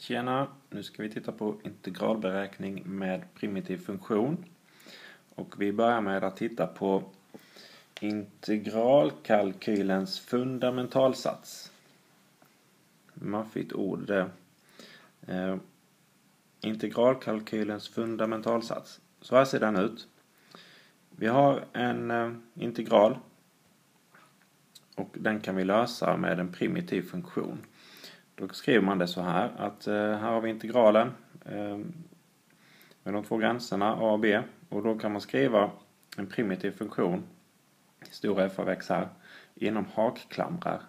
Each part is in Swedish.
Tjena! Nu ska vi titta på integralberäkning med primitiv funktion. Och vi börjar med att titta på integralkalkylens fundamentalsats. Maffigt ord det. Eh, integralkalkylens fundamentalsats. Så här ser den ut. Vi har en eh, integral och den kan vi lösa med en primitiv funktion. Då skriver man det så här att eh, här har vi integralen ehm, med de två gränserna a och b och då kan man skriva en primitiv funktion, stora f av x här, inom hakklamrar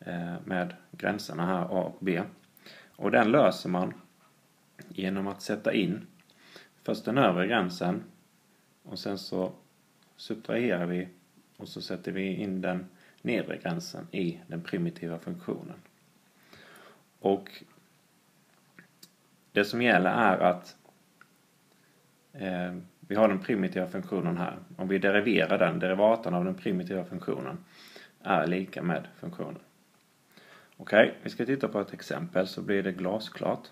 eh, med gränserna här a och b. Och den löser man genom att sätta in först den övre gränsen och sen så subtraherar vi och så sätter vi in den nedre gränsen i den primitiva funktionen. Och det som gäller är att eh, vi har den primitiva funktionen här. Om vi deriverar den, derivaten av den primitiva funktionen är lika med funktionen. Okej, okay, vi ska titta på ett exempel så blir det glasklart.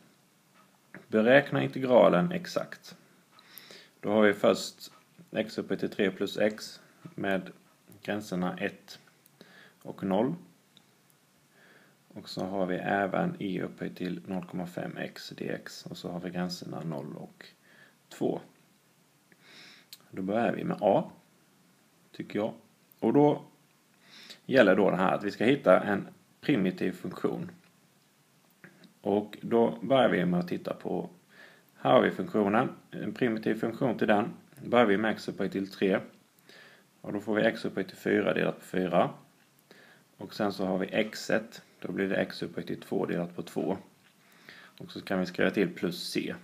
Beräkna integralen exakt. Då har vi först x upphöjt till 3 plus x med gränserna 1 och 0. Och så har vi även i upphöjt till 0,5x dx och så har vi gränserna 0 och 2. Då börjar vi med a, tycker jag. Och då gäller då det här att vi ska hitta en primitiv funktion. Och då börjar vi med att titta på, här har vi funktionen, en primitiv funktion till den. Då Börjar vi med x upphöjt till 3. Och då får vi x upphöjt till 4 delat på 4. Och sen så har vi x då blir det x upphöjt till 2 delat på 2. Och så kan vi skriva till plus c.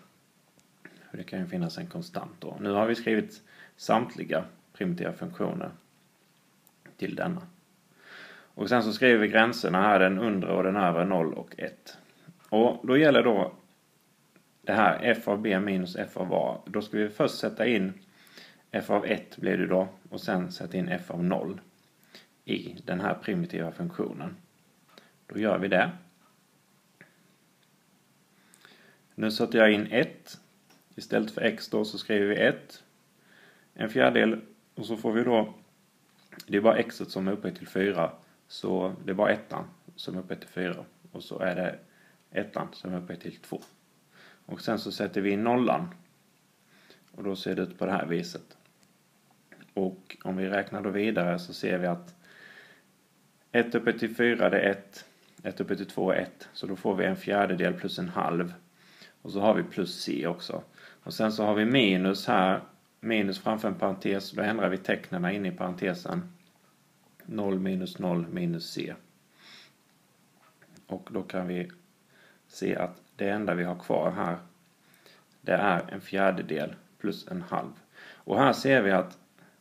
För det kan ju finnas en konstant då. Nu har vi skrivit samtliga primitiva funktioner till denna. Och sen så skriver vi gränserna här, den undre och den övre 0 och 1. Och då gäller då det här f av b minus f av a. Då ska vi först sätta in f av 1 blir det då och sen sätta in f av 0 i den här primitiva funktionen. Då gör vi det. Nu sätter jag in 1. Istället för x då så skriver vi 1. En fjärdedel och så får vi då, det är bara x som är uppe till 4. Så det är bara ettan som är uppe till 4. Och så är det ettan som är uppe till 2. Och sen så sätter vi in nollan. Och då ser det ut på det här viset. Och om vi räknar då vidare så ser vi att 1 uppe till 4 det är 1. 1 upphöjt till 2 är 1. Så då får vi en fjärdedel plus en halv. Och så har vi plus c också. Och sen så har vi minus här. Minus framför en parentes. Då ändrar vi tecknen inne i parentesen. 0 minus 0 minus c. Och då kan vi se att det enda vi har kvar här det är en fjärdedel plus en halv. Och här ser vi att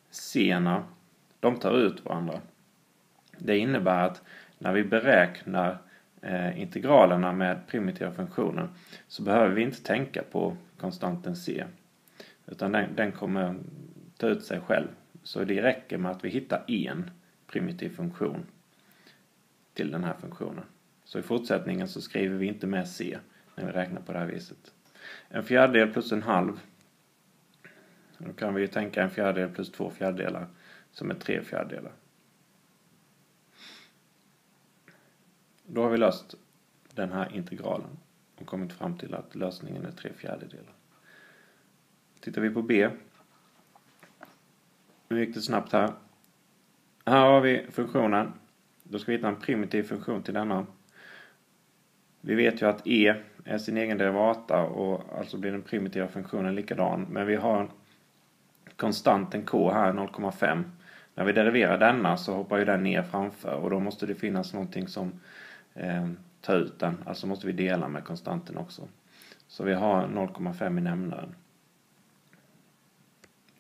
c de tar ut varandra. Det innebär att när vi beräknar eh, integralerna med primitiva funktioner så behöver vi inte tänka på konstanten c. Utan den, den kommer ta ut sig själv. Så det räcker med att vi hittar en primitiv funktion till den här funktionen. Så i fortsättningen så skriver vi inte med c när vi räknar på det här viset. En fjärdedel plus en halv. Då kan vi tänka en fjärdedel plus två fjärdedelar som är tre fjärdedelar. Då har vi löst den här integralen och kommit fram till att lösningen är tre fjärdedelar. Tittar vi på B. Nu gick det snabbt här. Här har vi funktionen. Då ska vi hitta en primitiv funktion till denna. Vi vet ju att E är sin egen derivata och alltså blir den primitiva funktionen likadan. Men vi har konstanten K här, 0,5. När vi deriverar denna så hoppar ju den ner framför och då måste det finnas någonting som eh, ta ut den. Alltså måste vi dela med konstanten också. Så vi har 0,5 i nämnaren.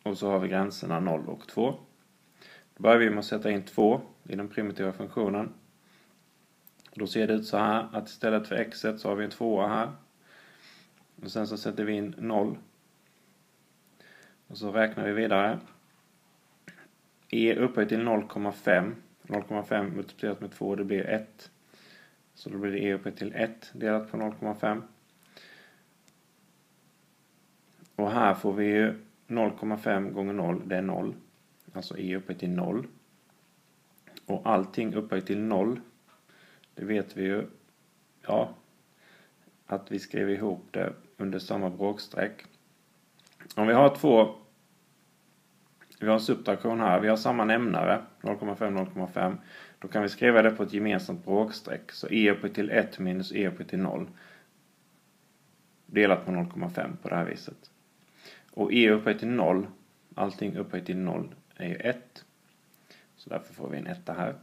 Och så har vi gränserna 0 och 2. Då börjar vi med att sätta in 2 i den primitiva funktionen. Då ser det ut så här att istället för x så har vi en 2 här. Och sen så sätter vi in 0. Och så räknar vi vidare. e upphöjt till 0,5. 0,5 multiplicerat med 2 det blir 1. Så då blir det E upphöjt till 1 delat på 0,5. Och här får vi ju 0,5 gånger 0, det är 0. Alltså E upphöjt till 0. Och allting upphöjt till 0, det vet vi ju, ja, att vi skrev ihop det under samma bråkstreck. Om vi har två, vi har en subtraktion här, vi har samma nämnare, 0,5, 0,5. Då kan vi skriva det på ett gemensamt bråkstreck, Så e upphöjt till 1 minus e upphöjt till 0 delat på 0,5 på det här viset. Och e upphöjt till 0, allting upphöjt till 0 är ju 1. Så därför får vi en etta här.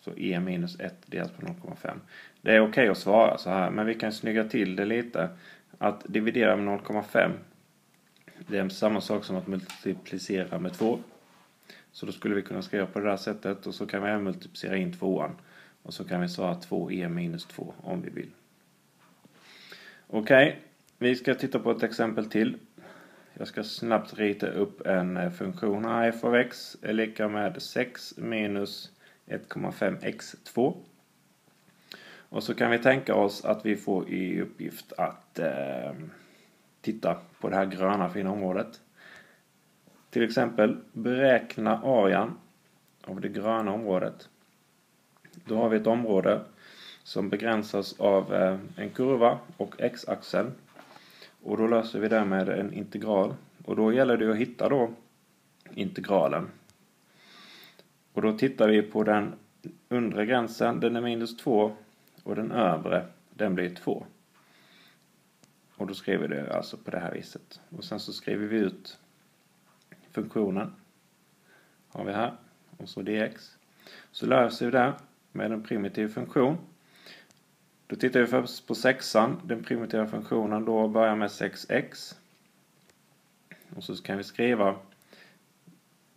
Så e minus 1 delat på 0,5. Det är okej okay att svara så här, men vi kan snygga till det lite. Att dividera med 0,5 det är samma sak som att multiplicera med 2. Så då skulle vi kunna skriva på det där sättet och så kan vi även multiplicera in tvåan. Och så kan vi svara 2e minus 2 om vi vill. Okej, okay. vi ska titta på ett exempel till. Jag ska snabbt rita upp en eh, funktion här. f av x är lika med 6 minus 1,5x2. Och så kan vi tänka oss att vi får i uppgift att eh, titta på det här gröna fina området. Till exempel beräkna arean av det gröna området. Då har vi ett område som begränsas av eh, en kurva och x-axeln. Och då löser vi det med en integral. Och då gäller det att hitta då integralen. Och då tittar vi på den undre gränsen, den är minus 2 och den övre, den blir 2. Och då skriver vi det alltså på det här viset. Och sen så skriver vi ut funktionen. Har vi här. Och så dx. Så löser vi det med en primitiv funktion. Då tittar vi först på sexan. Den primitiva funktionen då börjar med 6x. Och så kan vi skriva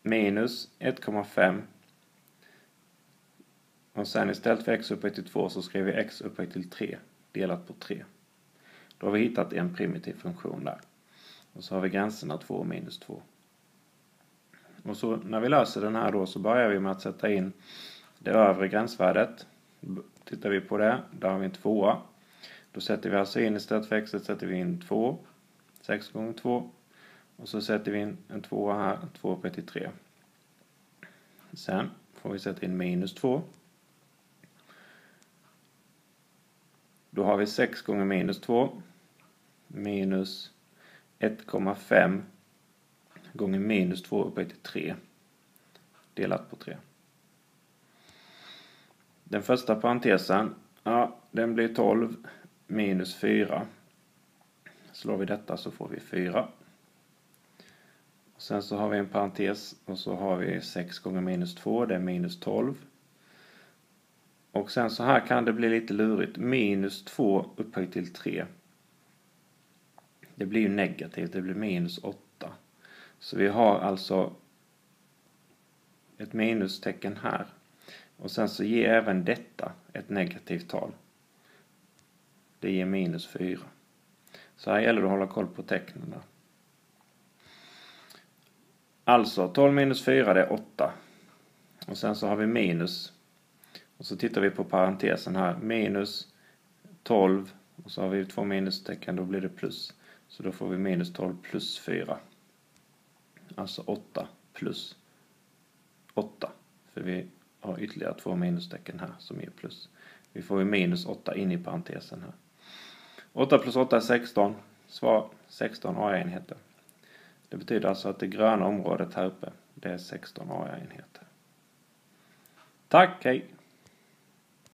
minus 1,5 och sen istället för x upphöjt till 2 så skriver vi x upphöjt till 3 delat på 3. Då har vi hittat en primitiv funktion där. Och så har vi gränserna 2 och minus 2. Och så när vi löser den här då så börjar vi med att sätta in det övre gränsvärdet. Tittar vi på det, där har vi en tvåa. Då sätter vi alltså in istället för x sätter vi in 2. 6 gånger 2. Och så sätter vi in en tvåa här, 2 upphöjt till 3. Sen får vi sätta in minus 2. Då har vi 6 gånger minus 2 minus 1,5 gånger minus 2 upphöjt till 3 delat på 3. Den första parentesen, ja, den blir 12 minus 4. Slår vi detta så får vi 4. Sen så har vi en parentes och så har vi 6 gånger minus 2, det är minus 12. Och sen så här kan det bli lite lurigt. Minus 2 upphöjt till 3. Det blir ju negativt, det blir minus 8. Så vi har alltså ett minustecken här. Och sen så ger även detta ett negativt tal. Det ger minus 4. Så här gäller det att hålla koll på tecknen. Alltså 12 minus 4 det är 8. Och sen så har vi minus och så tittar vi på parentesen här. Minus 12 och så har vi två minustecken, då blir det plus. Så då får vi minus 12 plus 4. Alltså 8 plus 8. För vi har ytterligare två minustecken här som ger plus. Vi får ju minus 8 in i parentesen här. 8 plus 8 är 16. Svar 16 A-enheter. Det betyder alltså att det gröna området här uppe, det är 16 A-enheter. Tack, hej!